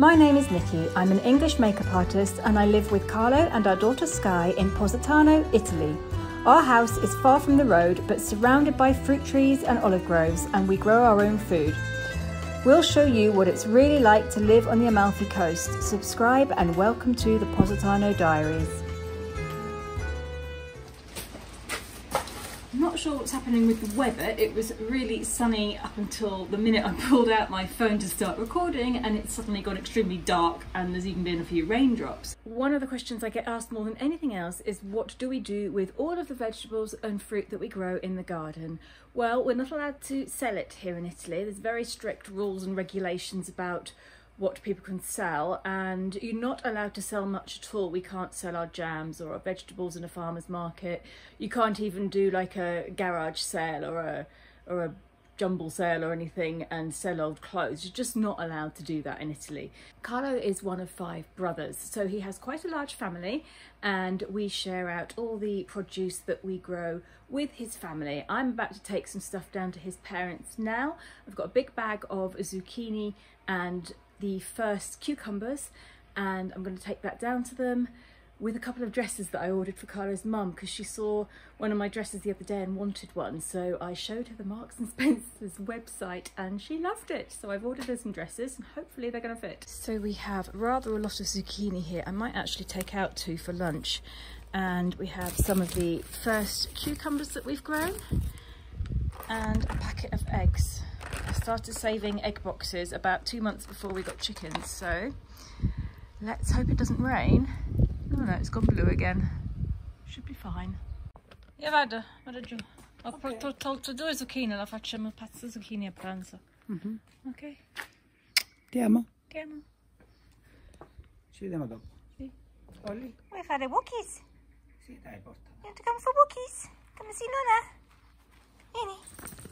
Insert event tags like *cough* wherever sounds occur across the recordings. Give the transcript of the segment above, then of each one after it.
My name is Nicki. I'm an English makeup artist and I live with Carlo and our daughter Sky in Positano, Italy. Our house is far from the road but surrounded by fruit trees and olive groves and we grow our own food. We'll show you what it's really like to live on the Amalfi Coast. Subscribe and welcome to the Positano Diaries. Sure what's happening with the weather. It was really sunny up until the minute I *laughs* pulled out my phone to start recording and it's suddenly gone extremely dark and there's even been a few raindrops. One of the questions I get asked more than anything else is what do we do with all of the vegetables and fruit that we grow in the garden? Well, we're not allowed to sell it here in Italy. There's very strict rules and regulations about what people can sell and you're not allowed to sell much at all. We can't sell our jams or our vegetables in a farmer's market. You can't even do like a garage sale or a or a jumble sale or anything and sell old clothes. You're just not allowed to do that in Italy. Carlo is one of five brothers so he has quite a large family and we share out all the produce that we grow with his family. I'm about to take some stuff down to his parents now. I've got a big bag of zucchini and the first cucumbers and I'm going to take that down to them with a couple of dresses that I ordered for Carlo's mum because she saw one of my dresses the other day and wanted one. So I showed her the Marks and *laughs* Spencer's website and she loved it. So I've ordered her some dresses and hopefully they're going to fit. So we have rather a lot of zucchini here. I might actually take out two for lunch. And we have some of the first cucumbers that we've grown and a packet of eggs started saving egg boxes about two months before we got chickens, so let's hope it doesn't rain. Oh no, it's gone blue again. Should be fine. Io vado, vado giù. Ho okay. tolto due zucchine, la facciamo pazzo zucchini a pranzo. Mm -hmm. Ok? Ti amo. Ti amo. Ci vediamo dopo. Sì. Olli. Vuoi fare wookies? Sì, dai, porta. You want to come for wookies? Come see Nonna? Vieni.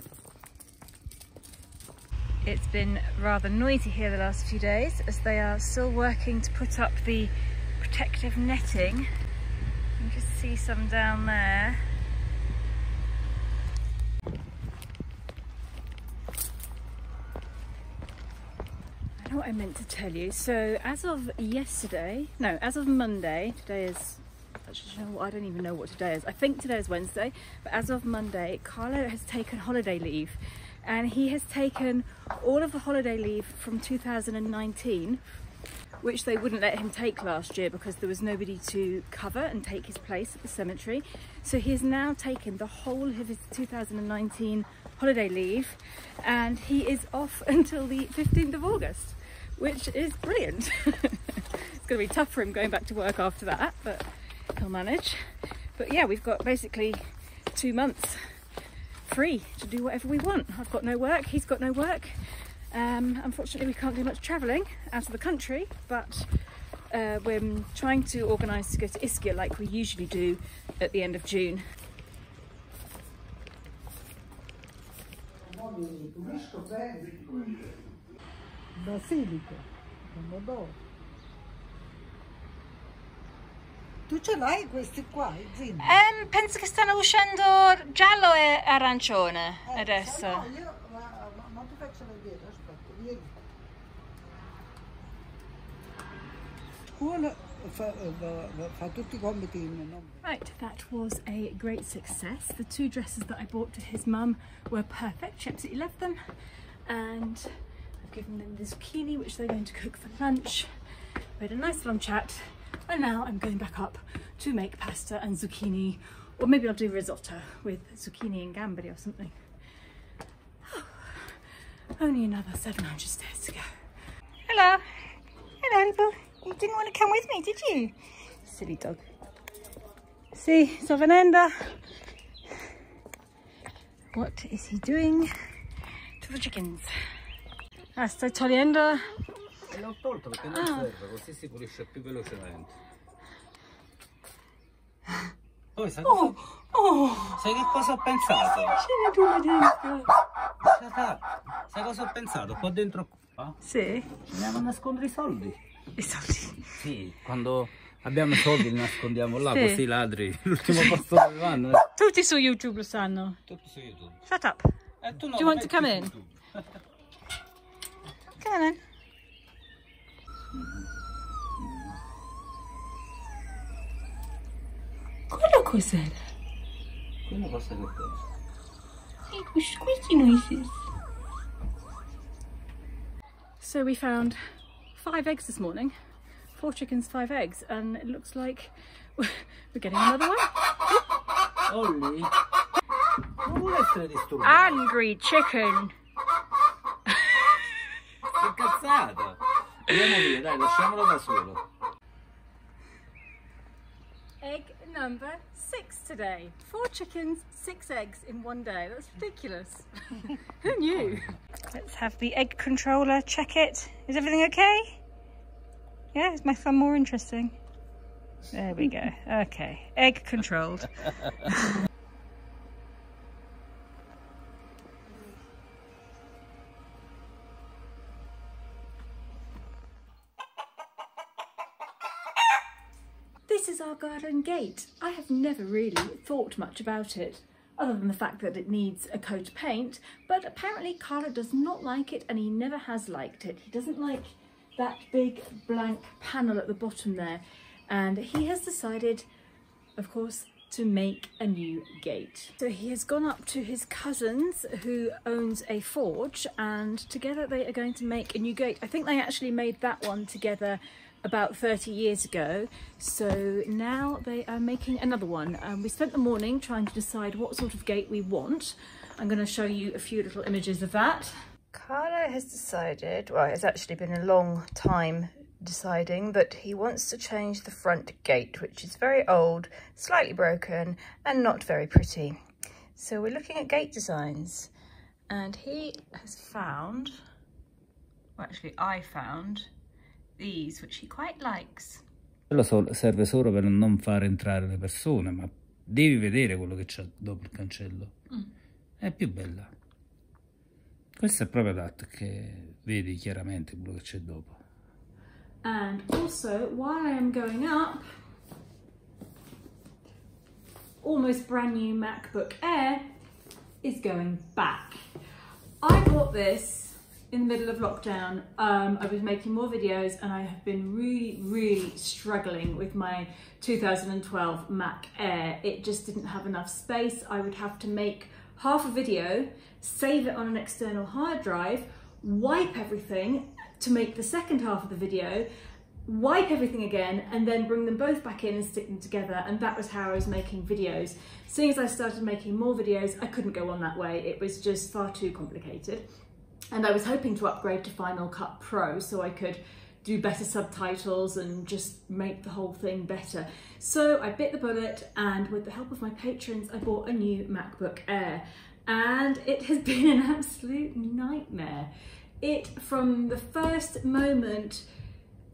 It's been rather noisy here the last few days as they are still working to put up the protective netting. You can just see some down there. I know what I meant to tell you. So as of yesterday, no, as of Monday, today is Actually, I don't even know what today is. I think today is Wednesday, but as of Monday, Carlo has taken holiday leave and he has taken all of the holiday leave from 2019 which they wouldn't let him take last year because there was nobody to cover and take his place at the cemetery. So he has now taken the whole of his 2019 holiday leave and he is off *laughs* until the 15th of August, which is brilliant. *laughs* it's to be tough for him going back to work after that, but he'll manage. But yeah, we've got basically two months free to do whatever we want. I've got no work, he's got no work. Um, unfortunately, we can't do much travelling out of the country, but uh, we're trying to organise to go to Ischia like we usually do at the end of June. Basilico, Tu ce l'hai questi qua, Zin? Eh, penso che stanno uscendo giallo e arancione eh, adesso. No, io, ma, ma, ma ti faccio vedere, aspetta, vieni. Uno fa, fa, fa tutti i compiti in Right, that was a great success. The two dresses that I bought to his mum were perfect. She absolutely loved them. And I've given them the zucchini, which they're going to cook for lunch. We had a nice long chat and now I'm going back up to make pasta and zucchini, or maybe I'll do risotto with zucchini and gamberi or something. Oh, *sighs* only another 700 stairs to go. Hello. Hello, little. You didn't want to come with me, did you? Silly dog. See, sto venendo. What is he doing to the chickens? Sto togliendo E l'ho tolto perché non ah. serve, così si pulisce più velocemente. Poi sai cosa, oh, oh. sai che cosa ho pensato? Ce n'è due dentro. Sai cosa ho pensato? Qua dentro qua? Sì. Andiamo a nascondere i soldi. I soldi? Sì, quando abbiamo i soldi li nascondiamo là, sì. così i ladri *laughs* l'ultimo posto dove vanno. Tutti su YouTube lo sanno. Tutti su YouTube. Shut up. Eh, tu no, Do you want to come in? come on cos'era? Quella cosa che cosa? Squishy noises. So we found five eggs this morning. Four chickens, five eggs, and it looks like *laughs* we're getting another one. Olli? Non essere disturbato. Angry chicken. Che cazzata! Andiamo via, dai, lasciamolo da solo. Egg number six today. Four chickens, six eggs in one day. That's ridiculous. *laughs* Who knew? *laughs* Let's have the egg controller check it. Is everything okay? Yeah, is my thumb more interesting? There we go. *laughs* Okay, egg controlled. This is our garden gate. I have never really thought much about it, other than the fact that it needs a coat of paint, but apparently Carlo does not like it and he never has liked it. He doesn't like that big blank panel at the bottom there, and he has decided, of course, to make a new gate. So he has gone up to his cousins who owns a forge and together they are going to make a new gate. I think they actually made that one together about 30 years ago. So now they are making another one. Um, we spent the morning trying to decide what sort of gate we want. I'm going to show you a few little images of that. Carlo has decided well it's actually been a long time deciding but he wants to change the front gate which is very old slightly broken and not very pretty. So we're looking at gate designs. And he has found well actually i found these, which he quite likes. Quello serve solo per non far entrare le persone, ma devi vedere quello che c'è dopo il cancello. È più bella. Questo è proprio adatto che vedi chiaramente quello che c'è dopo. And also, while I am going up, almost brand new MacBook Air is going back. I bought this in the middle of lockdown. Um, I was making more videos and I have been really, really struggling with my 2012 Mac Air. It just didn't have enough space. I would have to make half a video, save it on an external hard drive, wipe everything to make the second half of the video, wipe everything again and then bring them both back in and stick them together and that was how I was making videos. Seeing as I started making more videos I couldn't go on that way, it was just far too complicated and I was hoping to upgrade to Final Cut Pro so I could do better subtitles and just make the whole thing better. So I bit the bullet and with the help of my patrons I bought a new MacBook Air and it has *laughs* been an absolute nightmare. It, from the first moment,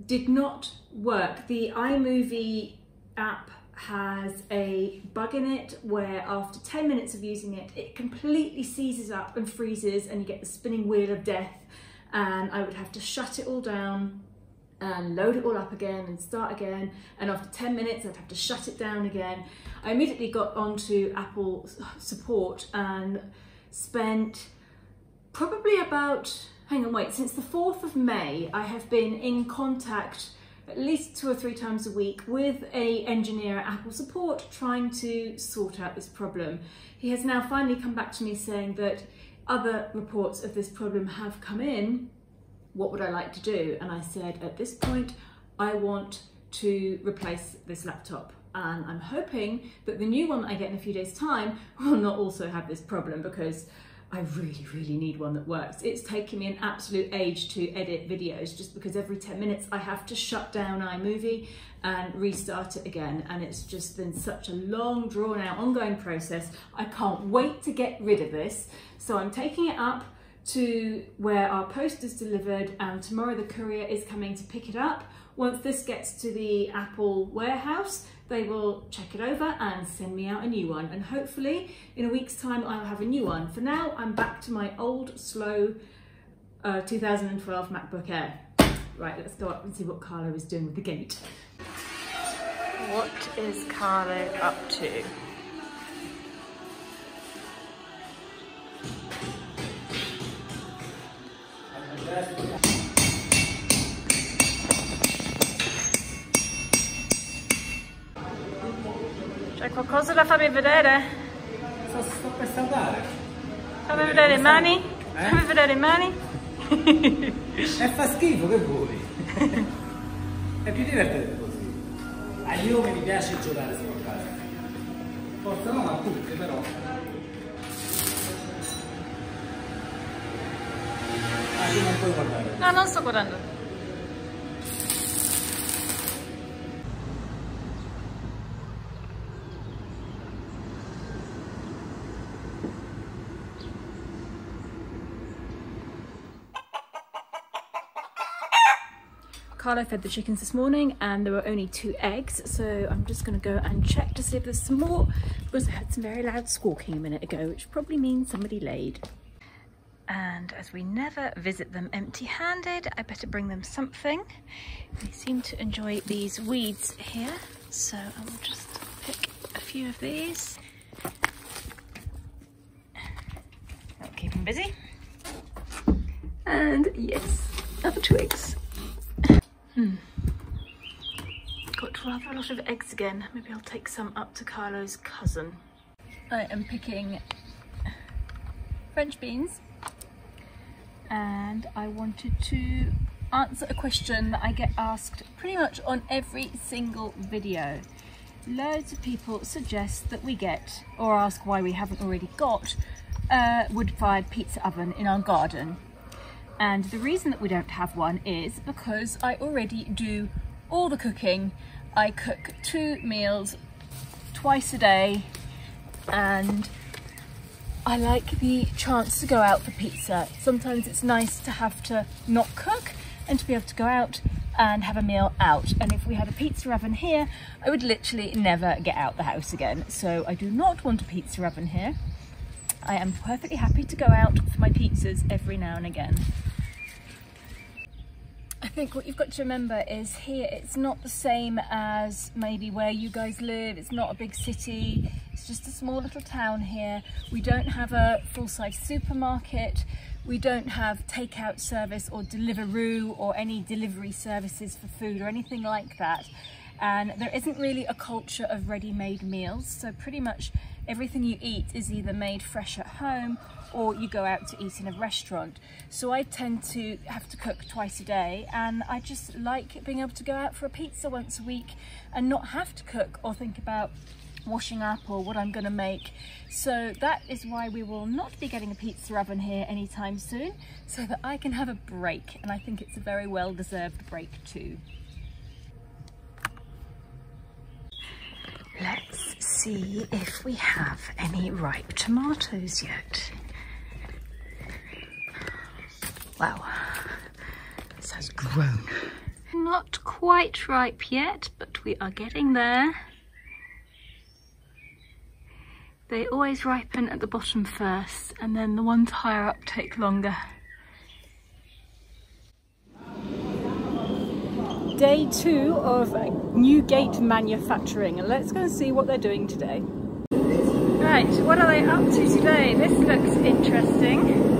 did not work. The iMovie app has a bug in it where after 10 minutes of using it, it completely seizes up and freezes and you get the spinning wheel of death. And I would have to shut it all down and load it all up again and start again. And after 10 minutes, I'd have to shut it down again. I immediately got onto Apple support and spent probably about hang on, wait, since the 4th of May, I have been in contact at least two or three times a week with a engineer at Apple Support trying to sort out this problem. He has now finally come back to me saying that other reports of this problem have come in. What would I like to do? And I said, at this point, I want to replace this laptop. And I'm hoping that the new one that I get in a few days time *laughs* will not also have this problem because I really, really need one that works. It's taken me an absolute age to edit videos just because every 10 minutes I have to shut down iMovie and restart it again. And it's just been such a long, drawn out, ongoing process. I can't wait to get rid of this. So I'm taking it up to where our post is delivered and tomorrow the courier is coming to pick it up. Once this gets to the Apple warehouse, they will check it over and send me out a new one. And hopefully in a week's time, I'll have a new one. For now, I'm back to my old, slow uh, 2012 MacBook Air. Right, let's go up and see what Carlo is doing with the gate. What is Carlo up to? Qualcosa da farmi vedere? Sto, sto per saltare. Fammi vedere le mani. Eh? Fammi vedere le mani. E fa schifo, che vuoi? È più divertente così. Agli uomini piace giocare sporcare. Forse non a tutti, però. Ah, tu non puoi guardare. No, non sto guardando. Carlo fed the chickens this morning and there were only two eggs so I'm just going to go and check to see if there's some more because I heard some very loud squawking a minute ago which probably means somebody laid. And as we never visit them empty-handed, I better bring them something. They seem to enjoy these weeds here, so I will just pick a few of these. That'll keep them busy. And yes, other twigs. Hmm. Got rather a lot of eggs again. Maybe I'll take some up to Carlo's cousin. I am picking French beans and I wanted to answer a question that I get asked pretty much on every single video. Loads of people suggest that we get, or ask why we haven't already got, a wood-fired pizza oven in our garden. And the reason that we don't have one is because I already do all the cooking. I cook two meals twice a day and I like the chance to go out for pizza. Sometimes it's nice to have to not cook and to be able to go out and have a meal out. And if we had a pizza oven here, I would literally never get out the house again. So I do not want a pizza oven here. I am perfectly happy to go out for my pizzas every now and again. I think what you've got to remember is here it's not the same as maybe where you guys live. It's not a big city. It's just a small little town here. We don't have a full-size supermarket. We don't have takeout service or Deliveroo or any delivery services for food or anything like that. And there isn't really a culture of ready-made meals. So pretty much everything you eat is either made fresh at home or you go out to eat in a restaurant. So I tend to have to cook twice a day and I just like being able to go out for a pizza once a week and not have to cook or think about washing up or what I'm going to make. So that is why we will not be getting a pizza oven here anytime soon so that I can have a break and I think it's a very well deserved break too. Let's see if we have any ripe tomatoes yet. Wow, this has grown. Not quite ripe yet, but we are getting there. They always ripen at the bottom first, and then the ones higher up take longer. Day two of Newgate manufacturing, and let's go and see what they're doing today. Right, what are they up to today? This looks interesting.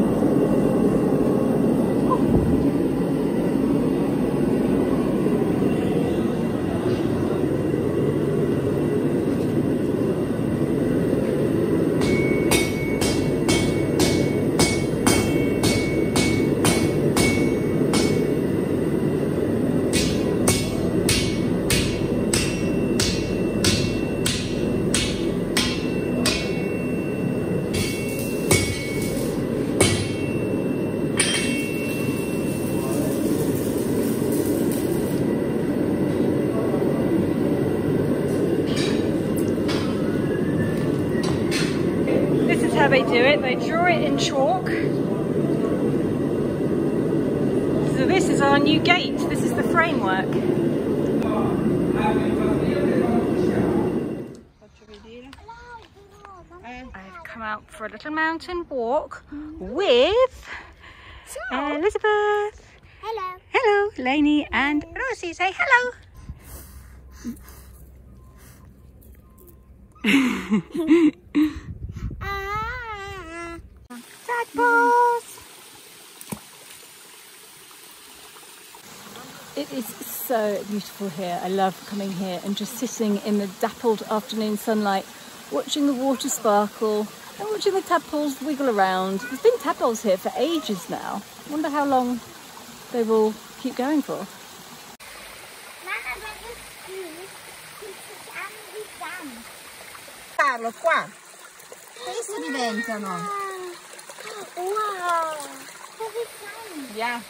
How they do it. They draw it in chalk. So this is our new gate. This is the framework. I've come out for a little mountain walk with Elizabeth. Hello. Hello, Lainey and Rosie. Say hello. *laughs* Tadpoles. It is so beautiful here. I love coming here and just sitting in the dappled afternoon sunlight, watching the water sparkle and watching the tadpoles wiggle around. There's been tadpoles here for ages now. I wonder how long they will keep going for. Mamma, guarda qui. Qui Oh. Yeah.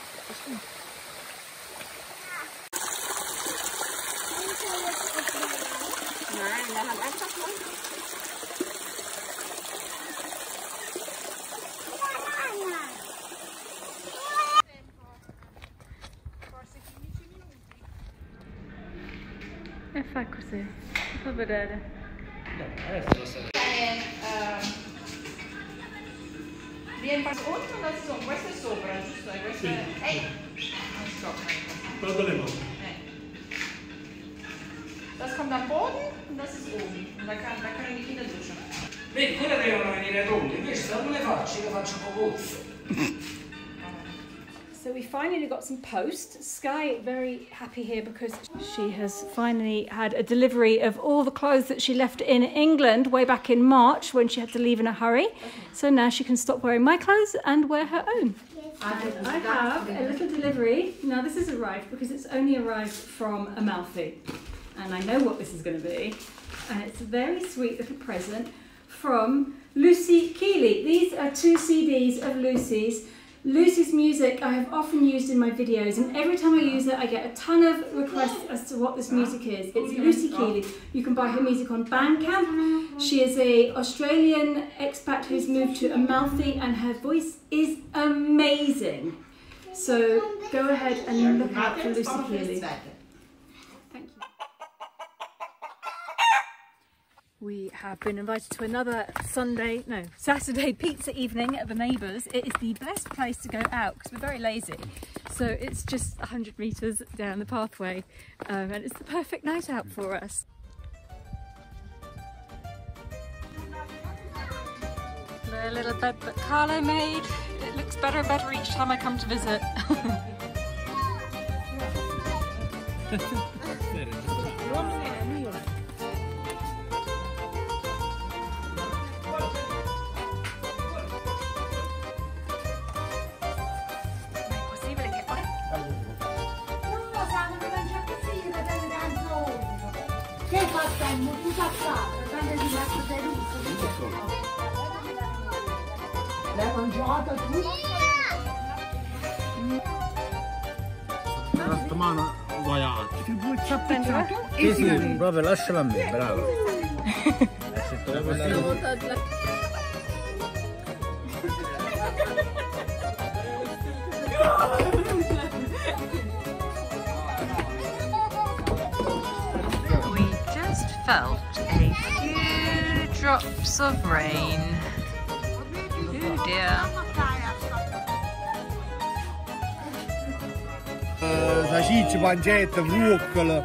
Nein, der hat einfach mal. E fa così, poverella. No, adesso lo so. Vieni qua sotto, das ist so. Questo è sopra, giusto? E questo è... Ehi! Non. Però con le mani. Das kommt am Boden und das ist oben. Und da, kann, da können die Kinder duschen. Vedi, quelle devono venire tonde, invece se non le faccio, le faccio. So we *laughs* finally got some post. Sky very happy here because she has finally had a delivery of all the clothes that she left in England way back in March when she had to leave in a hurry. So now she can stop wearing my clothes and wear her own. And I have a little delivery. Now this has arrived because it's only arrived from Amalfi. And I know what this is going to be. And it's a very sweet little present from Lucy Kiely. These are two CDs of Lucy's. Lucy's music I have often used in my videos, and every time I use it, I get a ton of requests as to what this music is. It's Lucy Kiely. You can buy her music on Bandcamp. She is a Australian expat who's moved to Amalfi, and her voice is amazing. So go ahead and look out for Lucy Kiely. Thank you. We have been invited to another Sunday, no, Saturday *laughs* pizza evening at the neighbours. It is the best place to go out because we're very lazy. So it's just 100 metres down the pathway um, and it's the perfect night out for us. The little bed that Carlo made, it looks better and better each time I come to visit. *laughs* *laughs* L'hai mangiata tu? La settimana vai avanti. Sì, sì, proprio lasciala a me, bravo. Se te la *laughs* *laughs* *laughs* felt a few drops of rain. Oh dear. Salsicce, pancetta, rucola.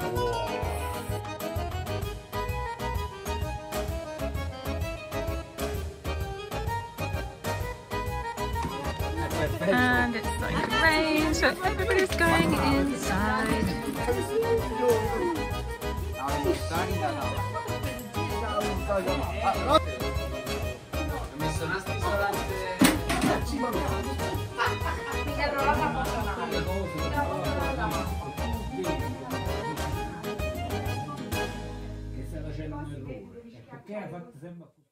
And it's starting to rain, so everybody's going inside. Che stai facendo un errore. Perché hai fatto sempre